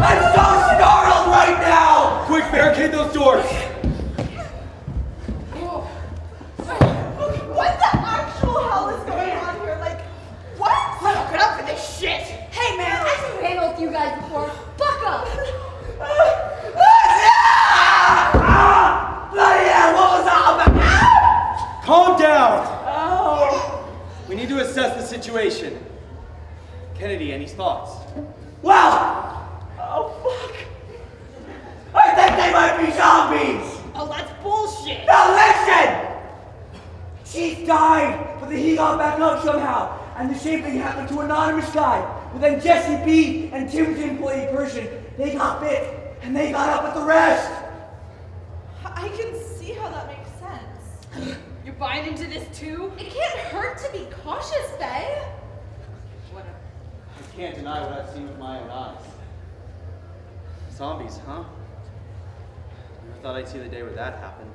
I'm so startled right now! Quick, barricade those doors! What the actual hell is going on here? Like, what? Look it up for this shit! Hey man, I've handled with you guys before. Fuck up. Ah! Bloody hell, what was all about? Calm down! Oh. We need to assess the situation. She died, but then he got back up somehow. And the same thing happened to anonymous guy. But then Jesse B and Tim's employee person, they got bit and they got up with the rest. I can see how that makes sense. You're buying into this too? It can't hurt to be cautious, Faye. Whatever. I can't deny what I've seen with my own eyes. Zombies, huh? Never thought I'd see the day where that happened.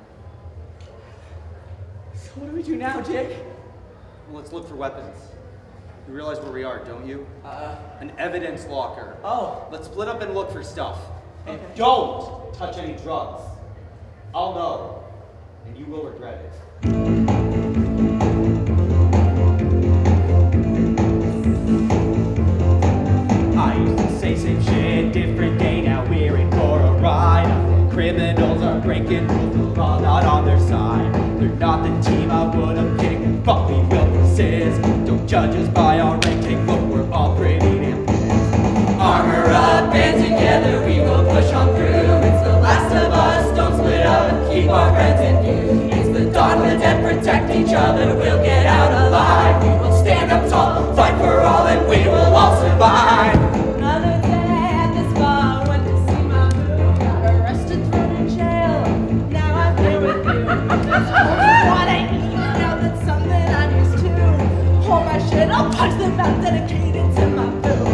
So what do we do now, Jake? Well, let's look for weapons. You realize where we are, don't you? Uh, An evidence locker. oh. Let's split up and look for stuff. And Okay. don't touch any drugs. I'll know, and you will regret it. I used to say same shit, different day, now we're in for a ride. Criminals are breaking rules, the law not on their side. Not the team I would have picked, but we will persist. Don't judge us by our ranking, look, we're all pretty damn good. Armor up, band together, we will push on through. It's the last of us, don't split up, keep our friends in view. It's the dawn, the dead protect each other, we'll get out alive. Shit, I'll punch them out, dedicated to my boo.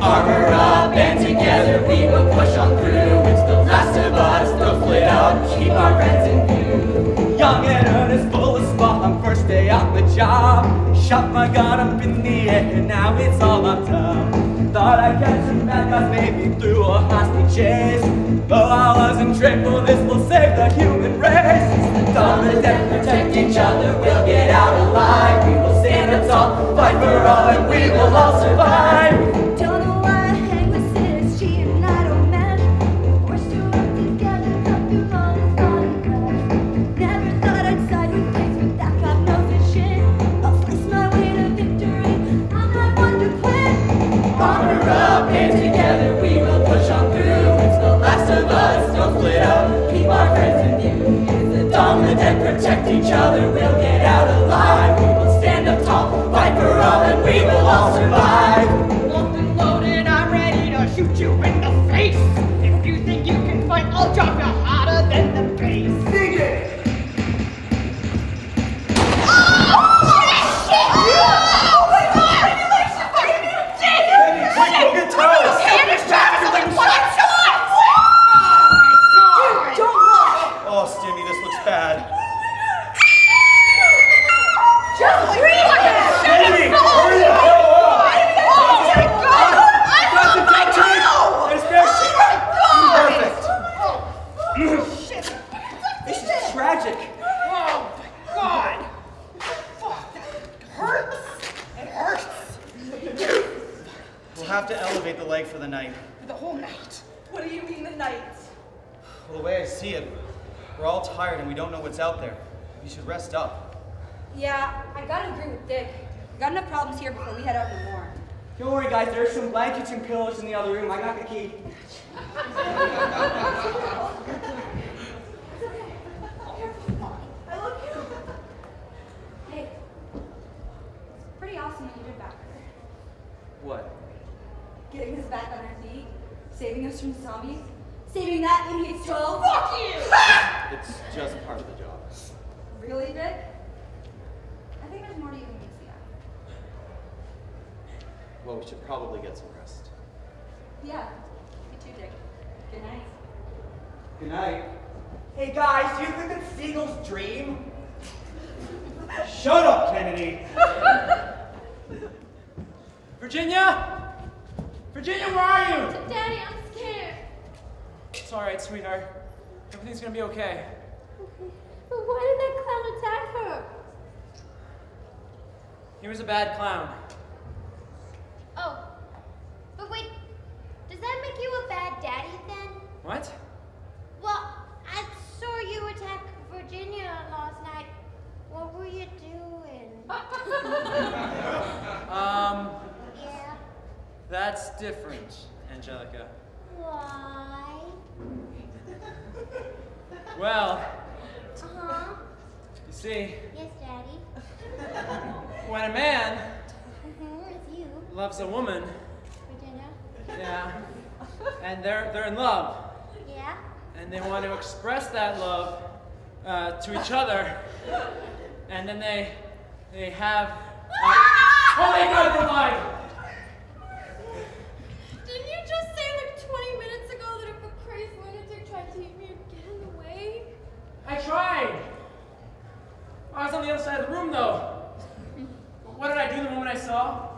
Armor up and together we will push on through. It's the last of us, don't split up, keep our friends in view. Young and earnest, full of spark, first day on the job. Shot my gun up in the air, and now it's all on top. Thought I'd catch some bad guys, maybe through a hostage chase. Though I wasn't trained for this, we'll save the human race. It's the dawn, the dead protect each other, we'll get out alive. Fight for all, and we will all survive. All tired and we don't know what's out there. We should rest up. Yeah, I gotta agree with Dick. We got enough problems here before we head out in the morning. Don't worry, guys. There's some blankets and pillows in the other room. I got the key. I love you. Hey, it's pretty awesome what you did back there. What? Getting us back on our feet, saving us from zombies, saving that idiot's 12. Fuck you! It's just part of the job. Really, Dick? I think there's more to you than meets the eye. Well, we should probably get some rest. Yeah, you too, Dick. Good night. Good night. Hey, guys, do you think that seagulls dream? Shut up, Kennedy! Virginia? Virginia, where are you? Daddy, I'm scared. It's all right, sweetheart. Everything's gonna be okay. Okay. But why did that clown attack her? He was a bad clown. Oh. But wait, does that make you a bad daddy then? What? Well, I saw you attack Virginia last night. What were you doing? Um, yeah. that's different, Angelica. Why? Well, Uh-huh. you see, Yes, Daddy. when a man. You, loves a woman, Virginia. yeah, and they're they're in love, Yeah? and they want to express that love uh, to each other, and then they they have. Uh, oh, they're alive! Didn't you just say like 20 minutes ago that if a crazed lunatic tried to eat me, you'd get in the way? I tried. I was on the other side of the room, though. What did I do the moment I saw?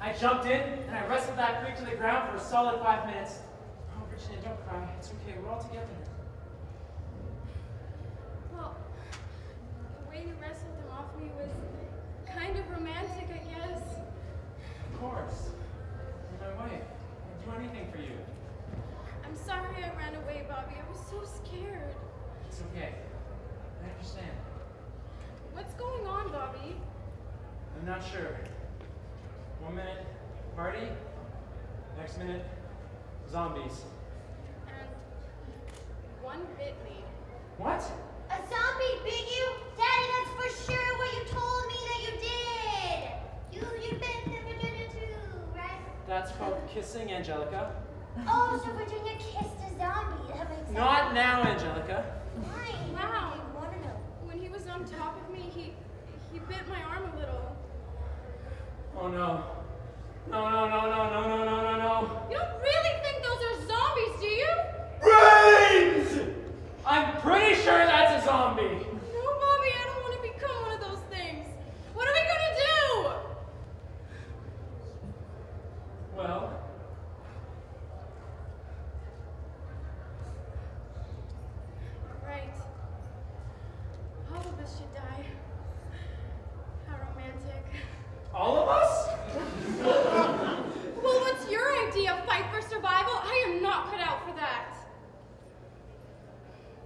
I jumped in and I wrestled that freak to the ground for a solid five minutes. Oh, Virginia, don't cry. It's okay. We're all together. Well, the way you wrestled him off me was kind of romantic, I guess. Of course. You're my wife. I'd do anything for you. I'm sorry I ran away, Bobby. I was so scared. It's okay. I understand. What's going on, Bobby? I'm not sure. One minute, party. Next minute, zombies. And one bit me. What? A zombie bit you? Daddy, that's for sure what you told me that you did. You, you bit the Virginia too, right? That's called kissing, Angelica. Oh, so Virginia kissed a zombie. That makes sense. Not now, Angelica. Why? Wow. I want to know. When he was on top of me, he he bit my arm a little. Oh no. No, no, no, no, no, no, no, no, no. You don't really think those are zombies, do you? Brains! I'm pretty sure that's a zombie. No, Bobby, I don't want to become one of those things. What are we gonna do? Well, Right. All of us should die. How romantic. all of us? Well, what's your idea? Fight for survival? I am not cut out for that.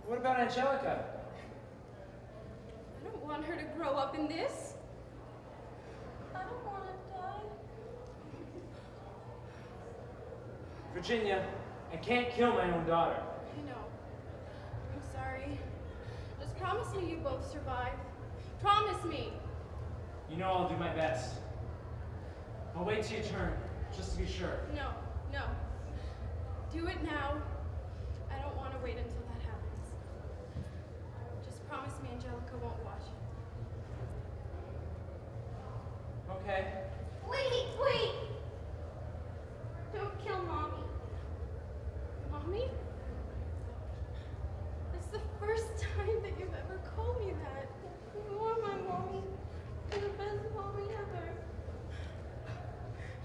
What about Angelica? I don't want her to grow up in this. I don't want to die. Virginia, I can't kill my own daughter. I know. I'm sorry. Just promise me you both survive. Promise me. You know I'll do my best. I'll wait till you turn, just to be sure. No, no. Do it now. I don't want to wait until that happens. Just promise me Angelica won't watch it. Okay. Wait, wait. Don't kill mommy. Mommy? That's the first time that you've ever called me that. You are my mommy. You're the best mommy ever.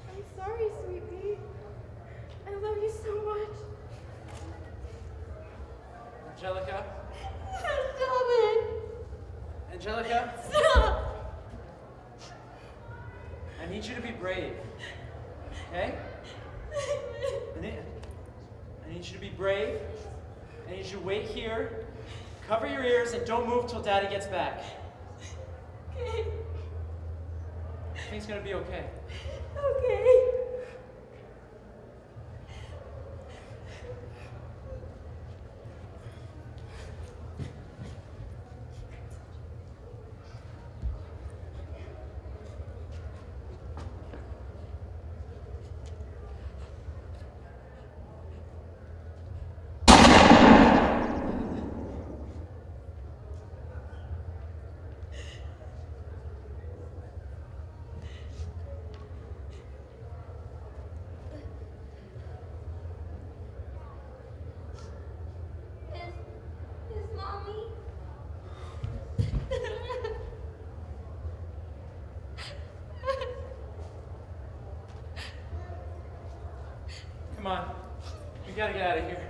I'm sorry, sweetie. I love you so much. Angelica? Angelica? Stop! I need you to be brave. Okay? I need, I need you to be brave. I need you to wait here, cover your ears, and don't move till Daddy gets back. Okay. Everything's gonna be okay. Okay. Come on. We gotta get out of here.